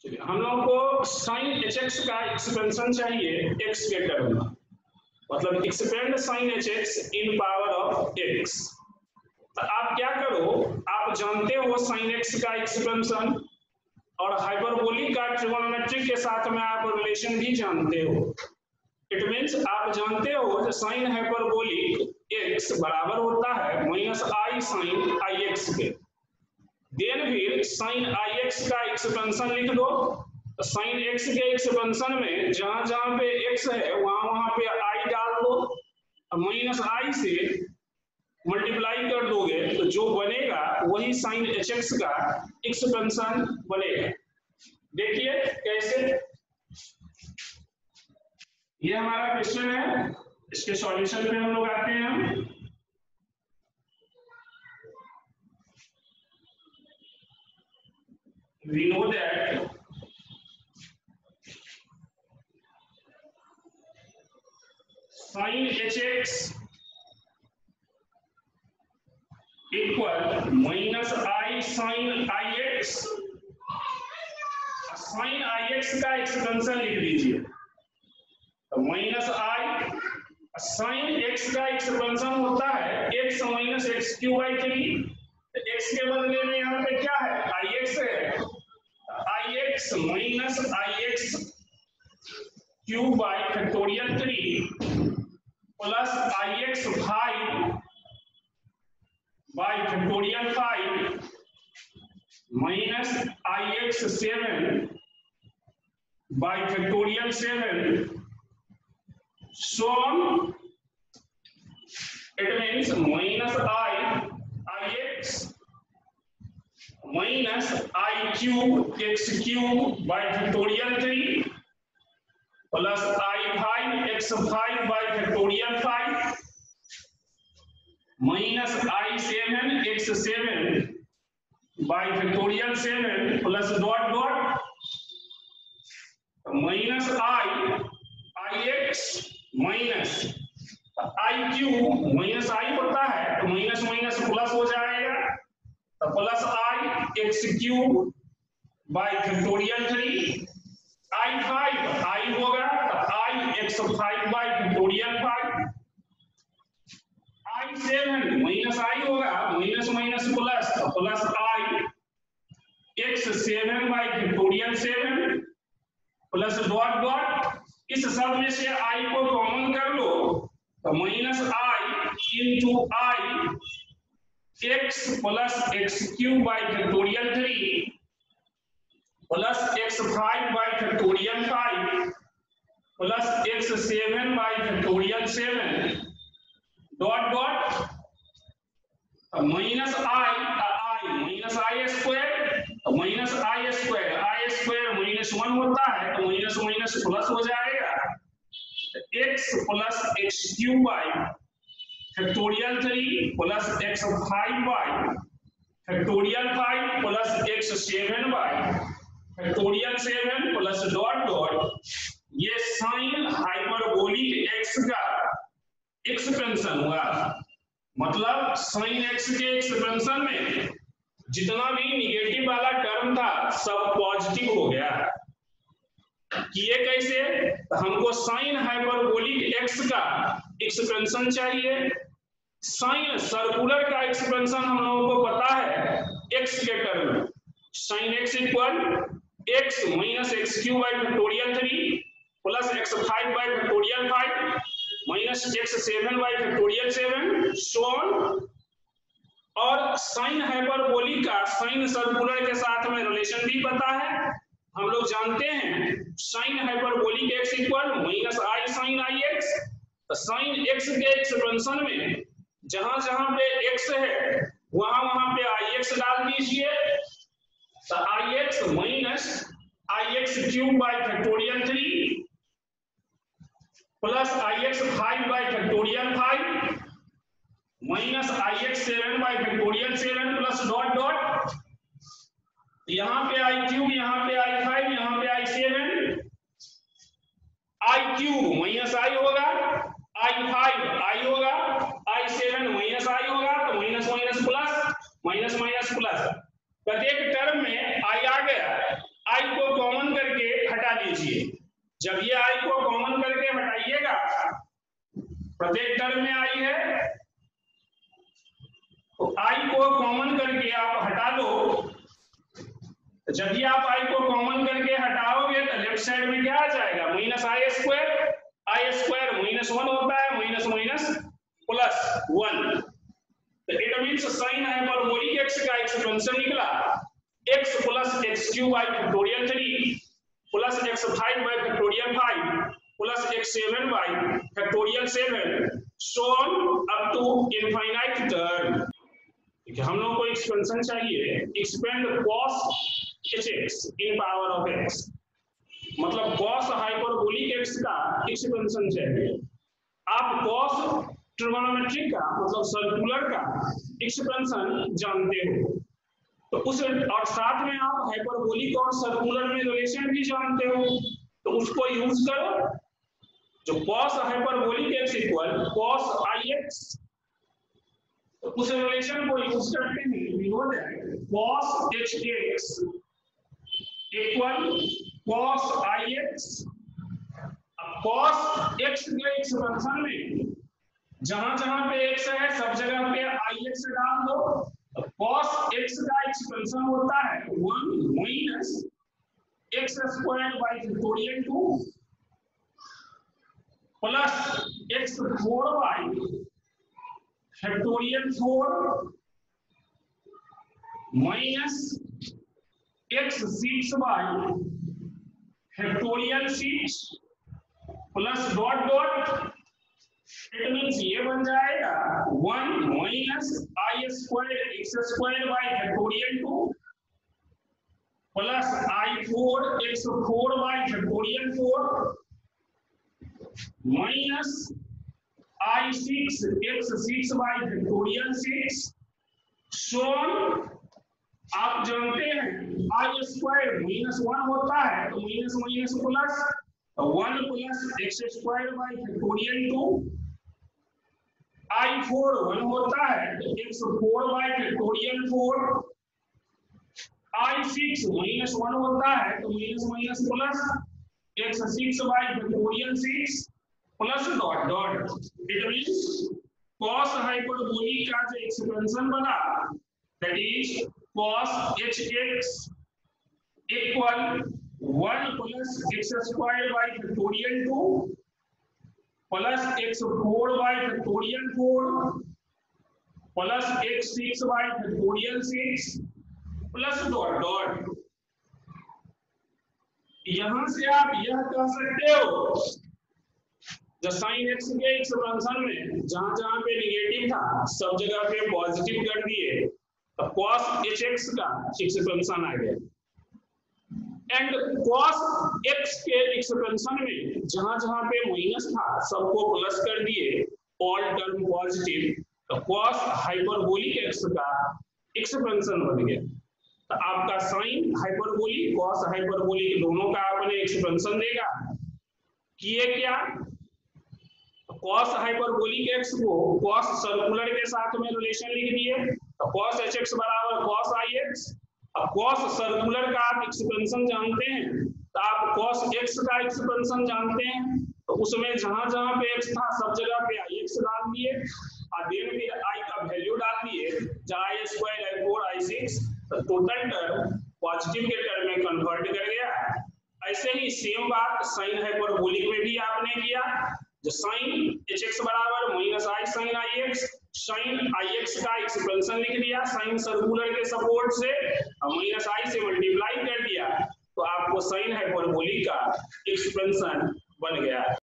चलिए, हम लोग को साइन एच एक्स का एक्सपेंशन चाहिए एक्स के टर्म में। मतलब expand sine h x in power of x तो आप क्या करो, आप जानते हो साइन एक्स का एक्सपेंशन और हाइपरबोलिक का ट्रिगोनोमेट्रिक के साथ में आप रिलेशन भी जानते हो। इट मींस आप जानते हो साइन हाइपरबोलिक एक्स बराबर होता है minus i sine i x के। देन फिर साइन आई एक्स का एक्सपेंशन लिख दो। तो साइन एक्स के एक्सपेंशन में जहाँ जहाँ पे एक्स है, वहाँ वहाँ पे आई डाल दो। माइनस आई से मल्टीप्लाई कर दोगे तो जो बनेगा वही साइन एच एक्स का एक्सपेंशन बनेगा। देखिए कैसे। ये हमारा क्वेश्चन है। इसके सॉल्यूशन पे हम लोग आते हैं we know that sin hx equal minus i sin ix. Sin ix का एक्सपेंशन लिख दीजिए। तो माइनस आई साइन एक्स का एक्सपेंशन होता है x minus x cube by three x के बदले में यहाँ पे क्या है? आई एक्स है। I x minus i x cube by factorial three plus i x five by factorial five minus i x seven by factorial seven it means minus i ix minus i cube x cube by factorial three plus i five x five by factorial five minus i seven x seven by factorial seven plus dot dot minus i i x minus i cube minus i होता है तो minus minus plus हो जाएगा। तो plus i x cube by factorial three i five i होगा तो i x five by factorial five i seven minus i होगा minus minus plus तो plus i x seven by factorial seven plus dot dot इस सब में से आई को common कर लो तो minus i into i x plus x cube by factorial three plus x five by factorial five plus x seven by factorial seven dot dot minus i i minus i square minus i square i square minus one होता है तो minus minus plus हो जाएगा. X plus x cube by factorial three plus x five by factorial five plus x seven by factorial seven plus dot dot ये sine hyperbolic x का expansion हुआ। मतलब sign x के expansion में जितना भी निगेटिव वाला टर्म था, सब पॉजिटिव हो गया। किए कैसे? हमको साइन हाइपरबोलिक एक्स का एक्सपेंशन चाहिए। साइन सर्कुलर का एक्सपेंशन हम लोगों को पता है एक्स के टर्म में। Sine x equal x minus x cube by factorial three plus x five by factorial five minus x seven by factorial seven so on और साइन हाइपरबोलिक का साइन सर्कुलर के साथ में रिलेशन भी पता है। हम लोग जानते हैं sine hyperbolic x equal minus i sine i x sine x के एक्सपेंशन में जहाँ जहाँ पे एक्स है, वहाँ वहाँ पे आई एक्स डाल दीजिए। तो i x minus i x cube by factorial three plus i x five by factorial five minus i x seven by factorial seven plus dot dot यहाँ पे आई क्यूब यहाँ पे आई फाइव यहाँ पे i seven i cube minus i होगा i five i होगा। आई seven minus i होगा तो minus minus plus minus minus plus प्रत्येक टर्म में आई आ गया। आई को कॉमन करके हटा लीजिए। जब ये आई को कॉमन करके हटाइएगा, प्रत्येक टर्म में आई है। तो आई को कॉमन करके आप हटा लो तो जब भी आप आई को कॉमन करके हटाओगे तो लेफ़्ट साइड में क्या आ जाएगा? Minus i square i square minus one होता है माइनस माइनस प्लस वन तो it means sine hyperbolic x का एक्सपेंशन निकला. X plus x cube by factorial three plus x five by factorial five plus x seven by factorial seven so up to infinite term हम लोग को expansion चाहिए. Expand cos h x in power of x मतलब cos hyperbolic x का expansion चाहिए. आप cos trigonometric का मतलब सर्कुलर का एक्सपेंशन जानते हो। तो उस और साथ में आप हाइपरबोलिक और सर्कुलर में रिलेशन भी जानते हो। तो उसको यूज़ करो। जो cos hyperbolic x equal i x तो उस रिलेशन को यूज़ करते हैं। We know that cos equal cos ix अब cos x के एक्सपेंशन में जहाँ जहाँ पे x है, सब जगह पे आई एक्स डाल दो। Cos x का एक्सपेंशन होता है one minus x square by factorial 2 plus x 4 by factorial four minus x six by factorial six plus dot dot it means ये बन जाएगा one minus i square x square by factorial two plus i four x four by factorial four minus i six x six by factorial six so on आप जानते हैं आई square minus one होता है तो minus minus plus one plus x square by factorial two i four one होता है तो x four by factorial four i six minus one होता है तो minus minus plus x six by factorial six plus dot dot it means cos hyperbolic का जो expansion बना that is cos cos hx equal 1 plus x square by factorial 2 plus x4 by factorial 4 plus x6 by factorial 6 plus dot dot यहाँ से आप यह कह सकते हो जो साइन एक्स के एक्सपेंशन में जहाँ जहाँ पे निगेटिव था, सब जगह पे पॉजिटिव कर दिए तो cos hx का एक्सपेंशन आ गया। एंड कॉस एक्स के एक्सपेंशन में जहाँ जहाँ पे माइनस था, सबको प्लस कर दिए ऑल टर्म पॉजिटिव तो cos हाइपरबोलिक x का एक्सपेंशन बन गया। तो आपका साइन हाइपरबोलिक cos हाइपरबोलिक दोनों का आपने एक्सपेंशन देगा किए क्या? कॉस हाइपरबोलिक एक्स को कॉस सर्कुलर के साथ में रिलेशन लिख दिए। तो कॉस एच एक्स बराबर कॉस आई ix अब cos सर्कुलर का आप एक्सपेंशन जानते हैं तो आप cos x का एक्सपेंशन जानते हैं तो उसमें जहाँ जहाँ पे x था, सब जगह पे ix डाल दिए, और देन फिर i का वैल्यू डाल दिए, जहाँ i square i four i six तो टोटल टर्म पॉजिटिव के टर्म में कन्वर्ट कर गया ऐसे ही सेम बात साइन हाइपरबोलिक में भी आपने किया जो साइन एच एक्स बराबर minus i sine i x sine i x का एक्सपेंशन लिख दिया साइन सर्कुलर के सपोर्ट से माइनस आई से मल्टीप्लाई कर दिया तो आपको साइन हाइपरबोलिक का एक्सपेंशन बन गया।